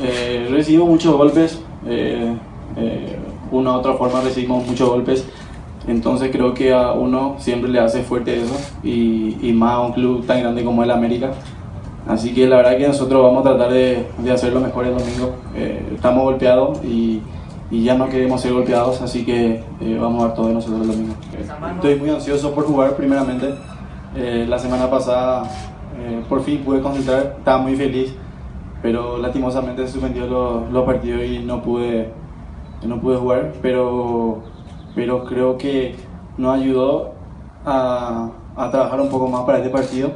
Eh, recibimos muchos golpes, eh, eh, una u otra forma recibimos muchos golpes, entonces creo que a uno siempre le hace fuerte eso y, y más a un club tan grande como el América. Así que la verdad que nosotros vamos a tratar de, de hacer lo mejor el domingo. Eh, estamos golpeados y, y ya no queremos ser golpeados, así que eh, vamos a dar todo de nosotros el domingo. Estoy muy ansioso por jugar primeramente. Eh, la semana pasada por fin pude concentrar, estaba muy feliz, pero lastimosamente se suspendieron los, los partidos y no pude, no pude jugar, pero, pero creo que nos ayudó a, a trabajar un poco más para este partido.